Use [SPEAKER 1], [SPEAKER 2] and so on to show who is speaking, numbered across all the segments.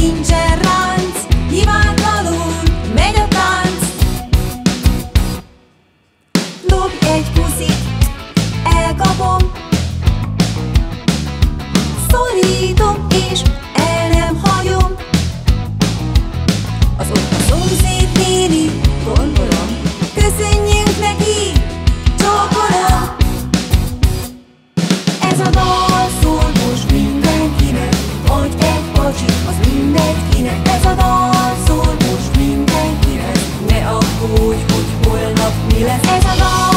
[SPEAKER 1] nincsen ránc, nyilvánvalóan megy a tánc. Dobj egy puszit, elkapom, szorítom és Ez a dal szól most mindenkinek Ne aggódj, hogy holnap mi lesz. Ez a dal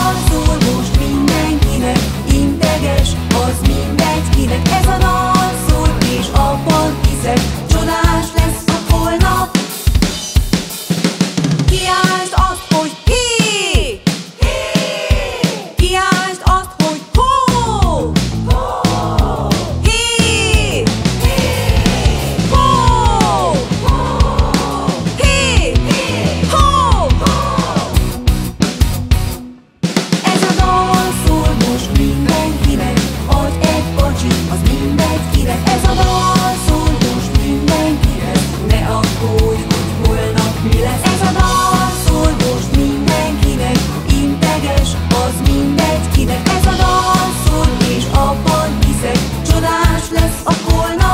[SPEAKER 1] lesz a holnap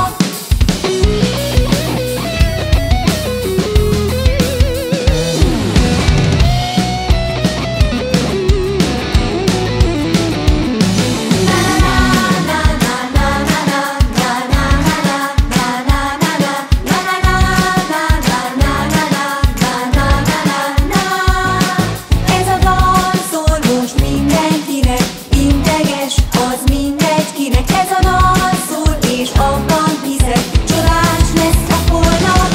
[SPEAKER 1] abban hiszek Csodás lesz a holnap.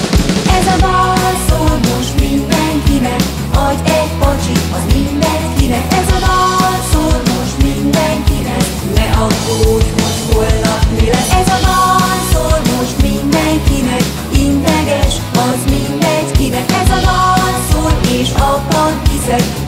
[SPEAKER 1] Ez a dal szól most mindenkinek Adj egy pacsi, az mindegy kinek Ez a dal szól most mindenkinek Ne aggódj, hogy holnap mi lesz. Ez a dal szól most mindenkinek Integes, az mindegy kinek. Ez a dal szól és abban hiszek